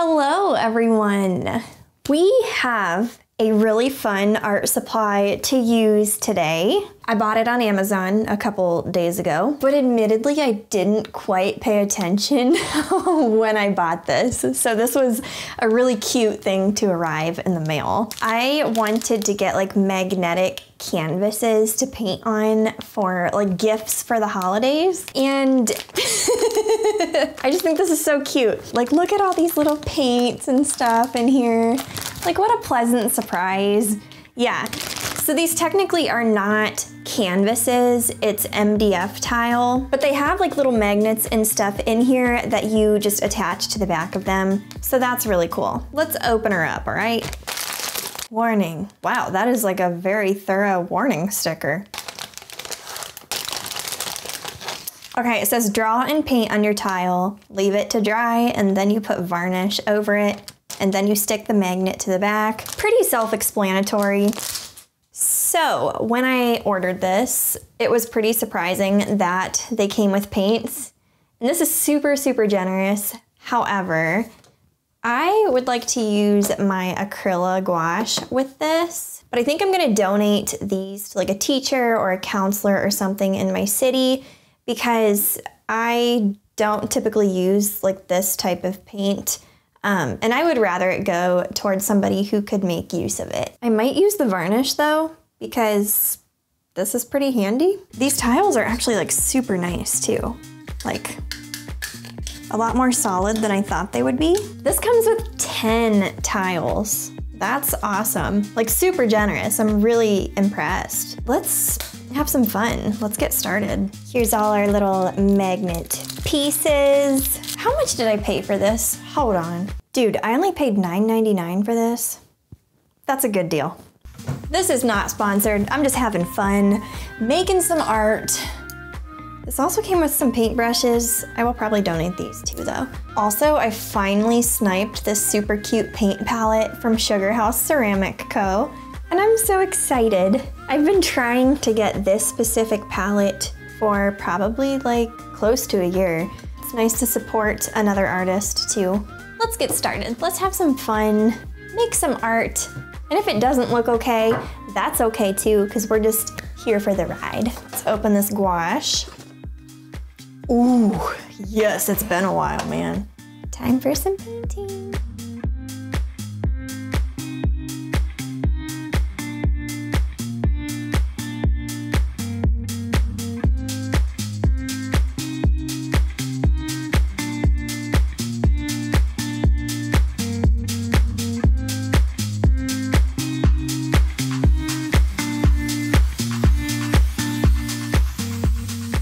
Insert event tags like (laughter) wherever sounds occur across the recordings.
Hello, everyone. We have a really fun art supply to use today. I bought it on Amazon a couple days ago, but admittedly I didn't quite pay attention (laughs) when I bought this. So this was a really cute thing to arrive in the mail. I wanted to get like magnetic canvases to paint on for like gifts for the holidays. And (laughs) I just think this is so cute. Like look at all these little paints and stuff in here. Like what a pleasant surprise. Yeah, so these technically are not canvases, it's MDF tile, but they have like little magnets and stuff in here that you just attach to the back of them. So that's really cool. Let's open her up, all right? Warning. Wow, that is like a very thorough warning sticker. Okay, it says draw and paint on your tile, leave it to dry, and then you put varnish over it and then you stick the magnet to the back. Pretty self-explanatory. So when I ordered this, it was pretty surprising that they came with paints. And this is super, super generous. However, I would like to use my acrylic gouache with this, but I think I'm gonna donate these to like a teacher or a counselor or something in my city because I don't typically use like this type of paint um, and I would rather it go towards somebody who could make use of it. I might use the varnish though, because this is pretty handy. These tiles are actually like super nice too. Like a lot more solid than I thought they would be. This comes with 10 tiles. That's awesome. Like super generous. I'm really impressed. Let's have some fun. Let's get started. Here's all our little magnet pieces. How much did I pay for this? Hold on. Dude, I only paid $9.99 for this. That's a good deal. This is not sponsored. I'm just having fun, making some art. This also came with some paintbrushes. I will probably donate these too though. Also, I finally sniped this super cute paint palette from Sugar House Ceramic Co. And I'm so excited. I've been trying to get this specific palette for probably like close to a year. It's nice to support another artist too. Let's get started. Let's have some fun, make some art. And if it doesn't look okay, that's okay too, because we're just here for the ride. Let's open this gouache. Ooh, yes, it's been a while, man. Time for some painting.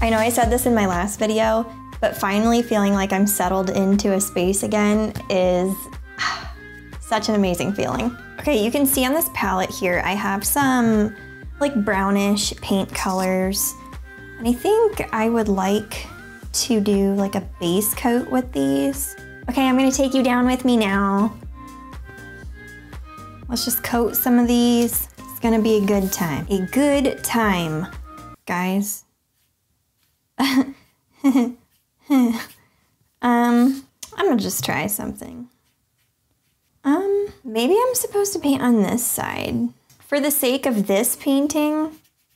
I know I said this in my last video, but finally feeling like I'm settled into a space again is (sighs) such an amazing feeling. Okay, you can see on this palette here, I have some like brownish paint colors. And I think I would like to do like a base coat with these. Okay, I'm gonna take you down with me now. Let's just coat some of these. It's gonna be a good time. A good time, guys. Um, I'm gonna just try something. Um, maybe I'm supposed to paint on this side. For the sake of this painting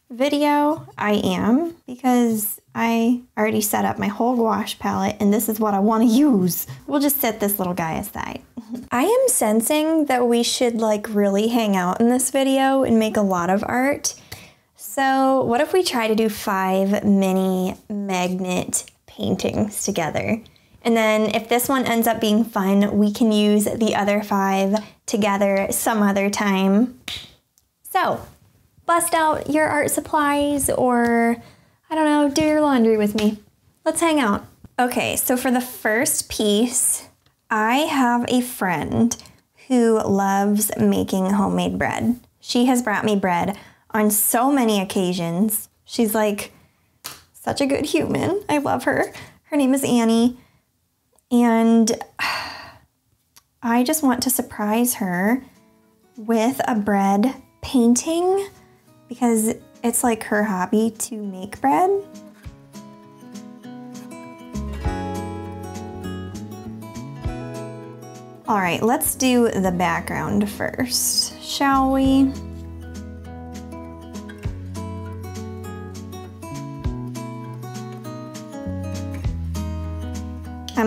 video, I am, because I already set up my whole gouache palette and this is what I wanna use. We'll just set this little guy aside. (laughs) I am sensing that we should like really hang out in this video and make a lot of art. So what if we try to do five mini magnet paintings together? And then if this one ends up being fun, we can use the other five together some other time. So bust out your art supplies or I don't know, do your laundry with me. Let's hang out. Okay, so for the first piece, I have a friend who loves making homemade bread. She has brought me bread on so many occasions. She's like such a good human. I love her. Her name is Annie. And (sighs) I just want to surprise her with a bread painting because it's like her hobby to make bread. All right, let's do the background first, shall we?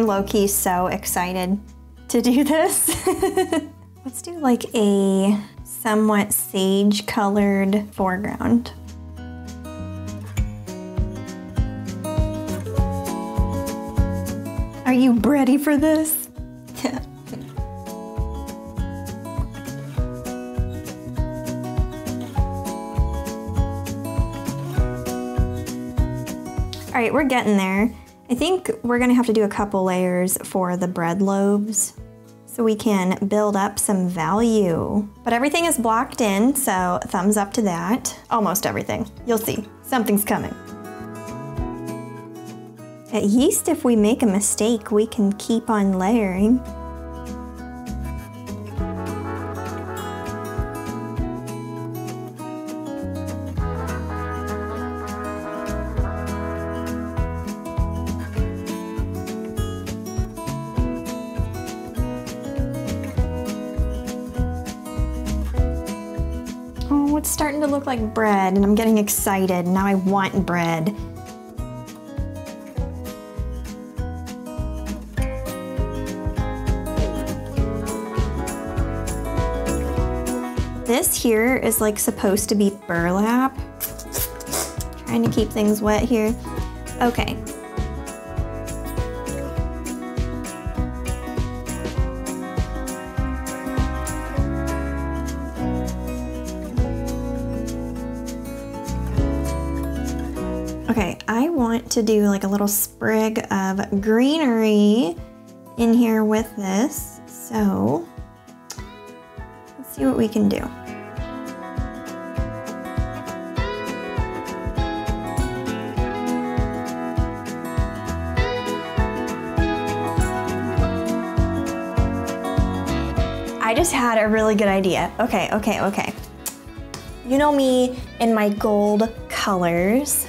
I'm low-key so excited to do this. (laughs) Let's do like a somewhat sage colored foreground. Are you ready for this? (laughs) All right, we're getting there. I think we're gonna have to do a couple layers for the bread loaves so we can build up some value. But everything is blocked in, so thumbs up to that. Almost everything. You'll see, something's coming. At least if we make a mistake, we can keep on layering. It's starting to look like bread and I'm getting excited. Now I want bread. This here is like supposed to be burlap. Trying to keep things wet here. Okay, Okay, I want to do like a little sprig of greenery in here with this. So let's see what we can do. I just had a really good idea. Okay, okay, okay. You know me in my gold colors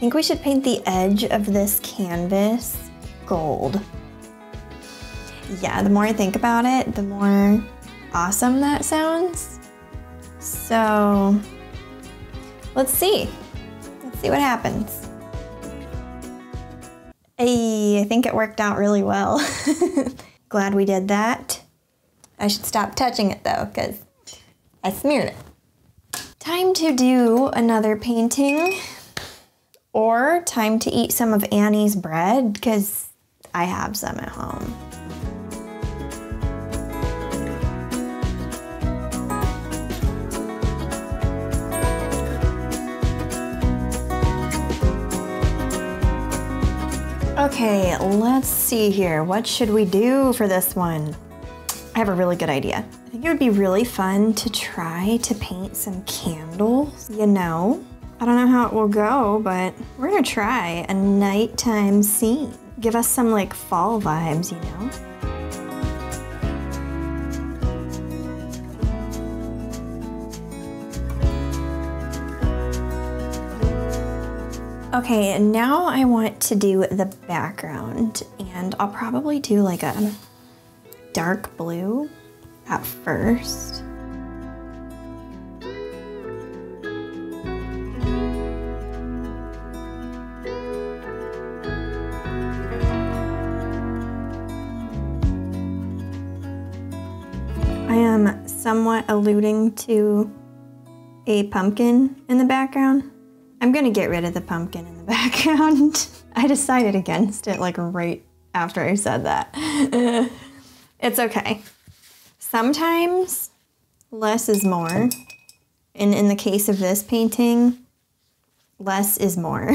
think we should paint the edge of this canvas gold. Yeah, the more I think about it, the more awesome that sounds. So let's see. Let's see what happens. Hey, I think it worked out really well. (laughs) Glad we did that. I should stop touching it though, because I smeared it. Time to do another painting. Or time to eat some of Annie's bread, because I have some at home. Okay, let's see here. What should we do for this one? I have a really good idea. I think it would be really fun to try to paint some candles, you know? I don't know how it will go, but we're gonna try a nighttime scene. Give us some like fall vibes, you know? Okay, now I want to do the background and I'll probably do like a dark blue at first. Alluding to a pumpkin in the background. I'm gonna get rid of the pumpkin in the (laughs) background. I decided against it like right after I said that. (laughs) it's okay. Sometimes less is more. And in the case of this painting, less is more. (laughs)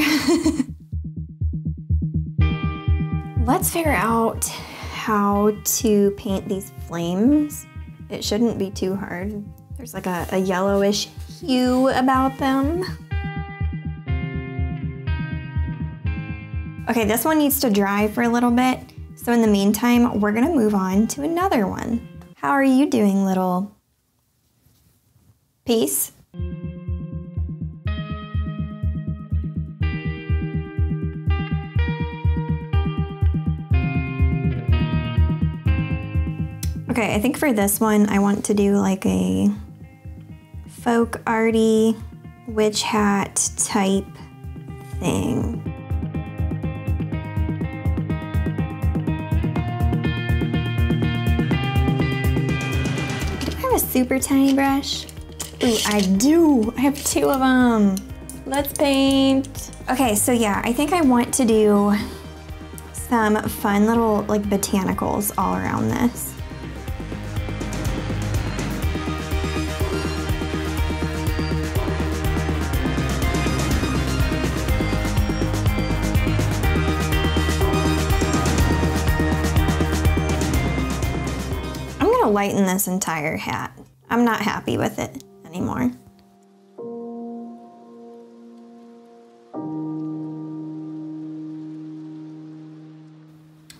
Let's figure out how to paint these flames it shouldn't be too hard. There's like a, a yellowish hue about them. Okay, this one needs to dry for a little bit. So in the meantime, we're gonna move on to another one. How are you doing, little piece? Okay, I think for this one, I want to do like a folk arty witch hat type thing. Do I have a super tiny brush? Ooh, I do. I have two of them. Let's paint. Okay, so yeah, I think I want to do some fun little like botanicals all around this. Lighten this entire hat. I'm not happy with it anymore.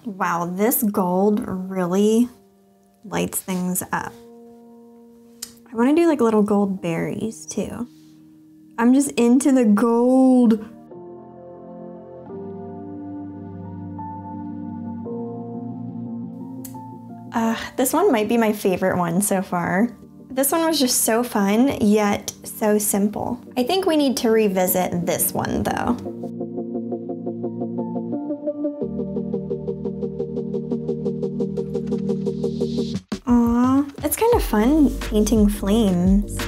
Wow, this gold really lights things up. I want to do like little gold berries too. I'm just into the gold. This one might be my favorite one so far. This one was just so fun, yet so simple. I think we need to revisit this one though. It's kind of fun painting flames.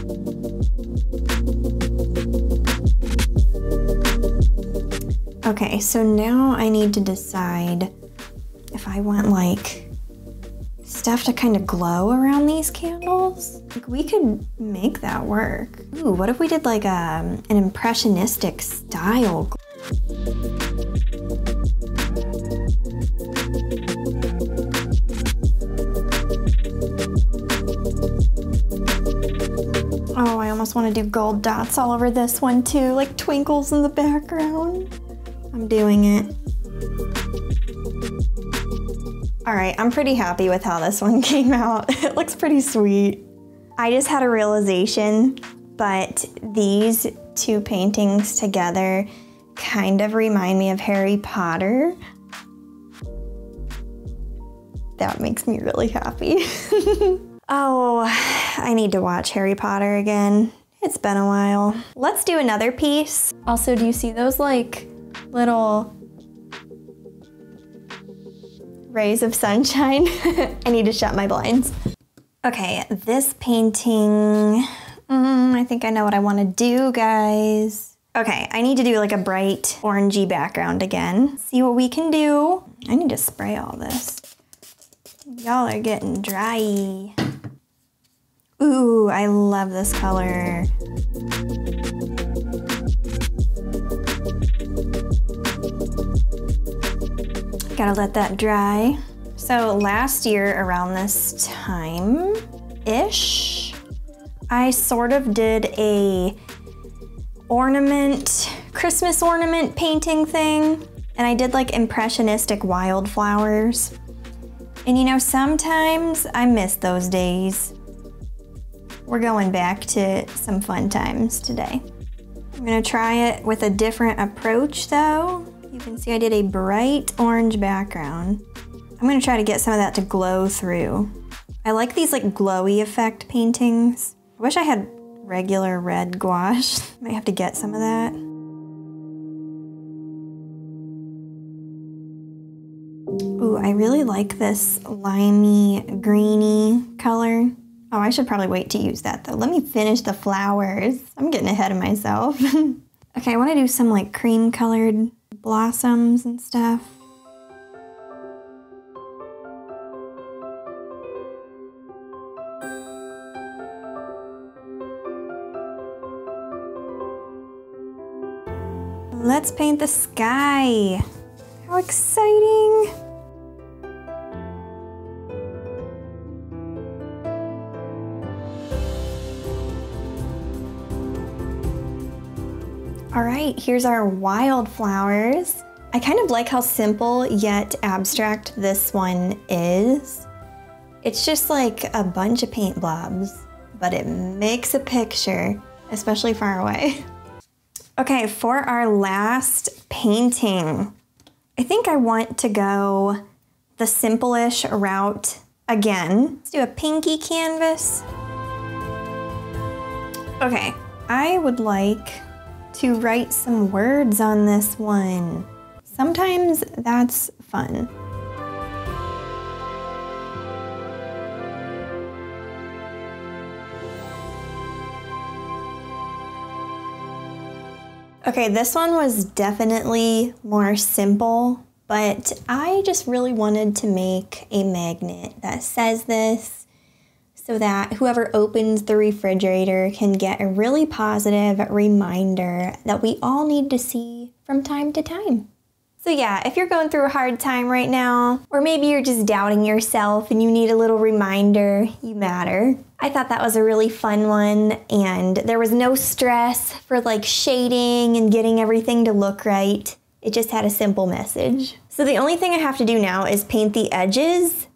Okay, so now I need to decide if I want like stuff to kind of glow around these candles. Like we could make that work. Ooh, what if we did like a, an impressionistic style? Oh, I almost want to do gold dots all over this one too, like twinkles in the background. I'm doing it. All right, I'm pretty happy with how this one (laughs) came out. It looks pretty sweet. I just had a realization, but these two paintings together kind of remind me of Harry Potter. That makes me really happy. (laughs) oh, I need to watch Harry Potter again. It's been a while. Let's do another piece. Also, do you see those like little rays of sunshine. (laughs) I need to shut my blinds. Okay, this painting, mm, I think I know what I want to do, guys. Okay, I need to do like a bright orangey background again. See what we can do. I need to spray all this. Y'all are getting dry. Ooh, I love this color. Gotta let that dry. So last year around this time-ish, I sort of did a ornament, Christmas ornament painting thing. And I did like impressionistic wildflowers. And you know, sometimes I miss those days. We're going back to some fun times today. I'm gonna try it with a different approach though. Can see I did a bright orange background. I'm gonna try to get some of that to glow through. I like these like glowy effect paintings. I wish I had regular red gouache. (laughs) Might have to get some of that. Ooh, I really like this limey, greeny color. Oh, I should probably wait to use that though. Let me finish the flowers. I'm getting ahead of myself. (laughs) okay, I wanna do some like cream colored blossoms and stuff. Let's paint the sky. How exciting! All right, here's our wildflowers. I kind of like how simple yet abstract this one is. It's just like a bunch of paint blobs, but it makes a picture, especially far away. (laughs) Okay, for our last painting, I think I want to go the simple-ish route again. Let's do a pinky canvas. Okay, I would like to write some words on this one. Sometimes that's fun. Okay, this one was definitely more simple, but I just really wanted to make a magnet that says this so that whoever opens the refrigerator can get a really positive reminder that we all need to see from time to time. So, yeah, if you're going through a hard time right now, or maybe you're just doubting yourself and you need a little reminder, you matter. I thought that was a really fun one, and there was no stress for like shading and getting everything to look right. It just had a simple message. So, the only thing I have to do now is paint the edges.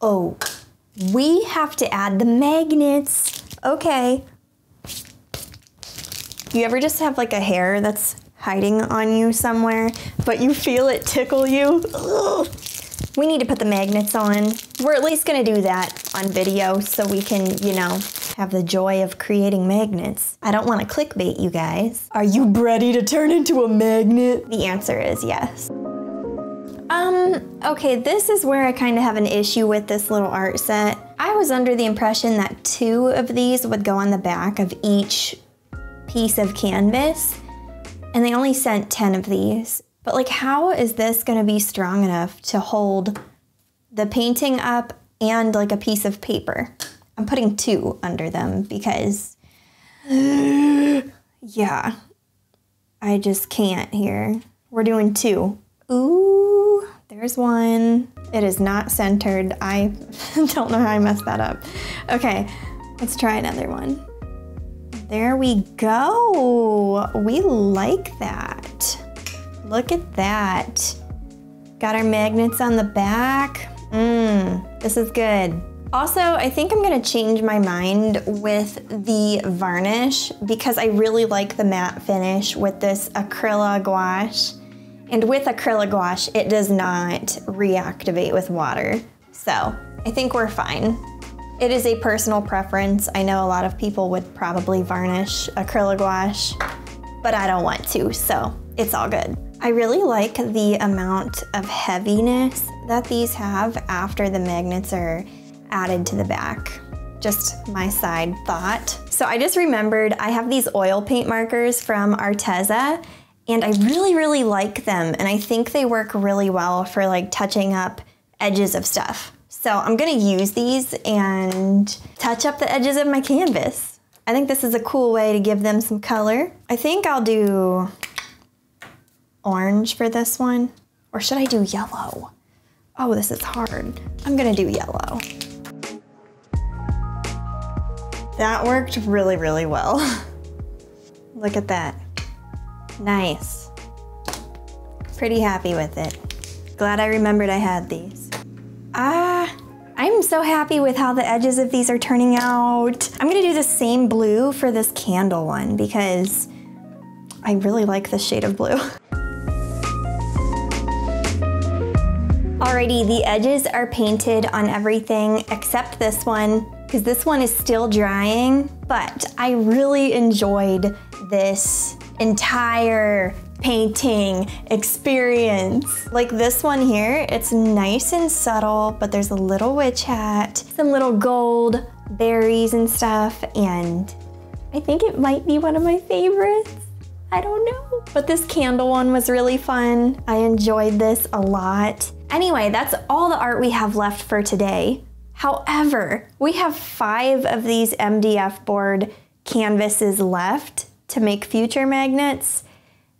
Oh, we have to add the magnets. Okay. You ever just have like a hair that's hiding on you somewhere, but you feel it tickle you. Ugh. We need to put the magnets on. We're at least gonna do that on video so we can, you know, have the joy of creating magnets. I don't wanna clickbait you guys. Are you ready to turn into a magnet? The answer is yes. Um, okay, this is where I kind of have an issue with this little art set. I was under the impression that two of these would go on the back of each piece of canvas and they only sent 10 of these. But like, how is this gonna be strong enough to hold the painting up and like a piece of paper? I'm putting two under them because, (sighs) yeah, I just can't here. We're doing two. Ooh, there's one. It is not centered. I (laughs) don't know how I messed that up. Okay, let's try another one. There we go. We like that. Look at that. Got our magnets on the back. Mmm, this is good. Also, I think I'm gonna change my mind with the varnish because I really like the matte finish with this acrylic gouache. And with acrylic gouache, it does not reactivate with water. So I think we're fine. It is a personal preference. I know a lot of people would probably varnish acrylic gouache, but I don't want to, so it's all good. I really like the amount of heaviness that these have after the magnets are added to the back. Just my side thought. So I just remembered I have these oil paint markers from Arteza and I really, really like them. And I think they work really well for like touching up edges of stuff. So I'm gonna use these and touch up the edges of my canvas. I think this is a cool way to give them some color. I think I'll do orange for this one. Or should I do yellow? Oh, this is hard. I'm gonna do yellow. That worked really, really well. (laughs) Look at that. Nice. Pretty happy with it. Glad I remembered I had these. Ah, I'm so happy with how the edges of these are turning out. I'm gonna do the same blue for this candle one because I really like this shade of blue. (laughs) Alrighty, the edges are painted on everything except this one because this one is still drying, but I really enjoyed this entire painting experience. Like this one here, it's nice and subtle, but there's a little witch hat, some little gold berries and stuff, and I think it might be one of my favorites. I don't know. But this candle one was really fun. I enjoyed this a lot. Anyway, that's all the art we have left for today. However, we have five of these MDF board canvases left to make future magnets.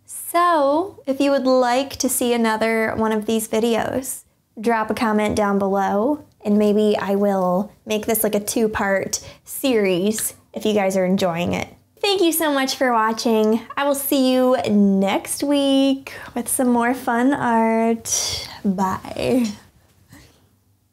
So if you would like to see another one of these videos, drop a comment down below and maybe I will make this like a two-part series if you guys are enjoying it. Thank you so much for watching. I will see you next week with some more fun art. Bye.